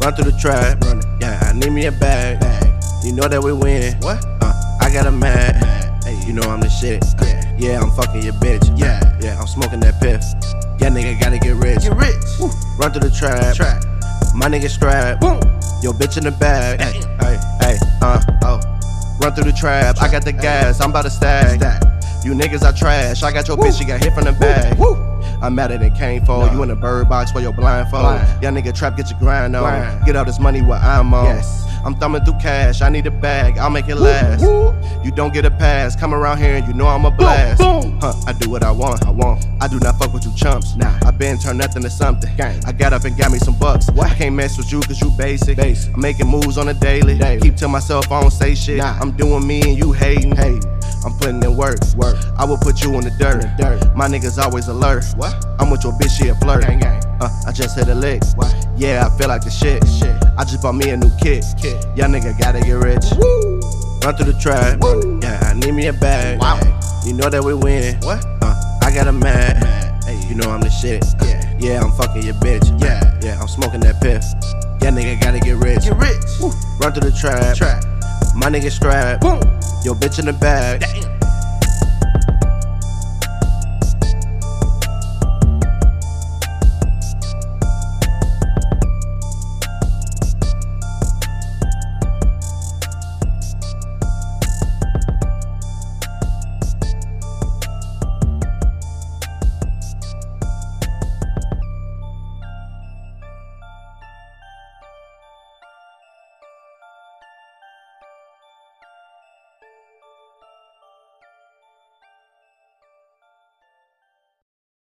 Run through the trap, run it. Yeah, I need me a bag. bag. You know that we win. What? Uh, I got a mad. Hey. You know I'm the shit. Yeah. Yeah, I'm fucking your bitch. Yeah. Yeah, I'm smoking that piff. Yeah, nigga gotta get rich. Get rich. Run through the trap. Trap. My nigga strap. Boom. Yo, bitch in the bag. Hey. hey, hey, uh. Run through the trap. I got the gas. I'm about to. Stack. You niggas are trash. I got your bitch. She got hit from the back. I'm mad at it came for you in a bird box for your blindfold. Blind. Young nigga trap, get your grind on. Get all this money where I'm on. Yes. I'm thumbing through cash. I need a bag. I'll make it last. woo. You don't get a pass. Come around here and you know I'm a blast. boom. Huh, I do what I want. I want. I do not fuck with you chumps. Nah. I been turned nothing to something. Gang. I got up and got me some bucks. What? I can't mess with you cause you basic. Basic. I'm making moves on a daily. Daily. Keep to myself, I don't say shit. Nah. I'm doing me and you hating. Hating. I'm putting in work. Work. I will put you in the dirt. In the dirt. My niggas always alert. What? I'm with your bitch, she a flirt. Gang, gang. Uh, I just hit a lick. What? Yeah, I feel like the shit. Shit. I just bought me a new kit. Kit. Young nigga gotta get rich. Woo. Run through the trap. Woo. Yeah, I need me a bag. Wow. You know that we win. What? Uh, I got a mad. Mad. Hey, you know I'm the shit. Yeah. Yeah, I'm fucking your bitch. Yeah. Yeah, I'm smoking that piff. Yeah, nigga gotta get rich. Get rich. Run through the trap. Trap. My nigga strap. Boom. Yo, bitch in the bag.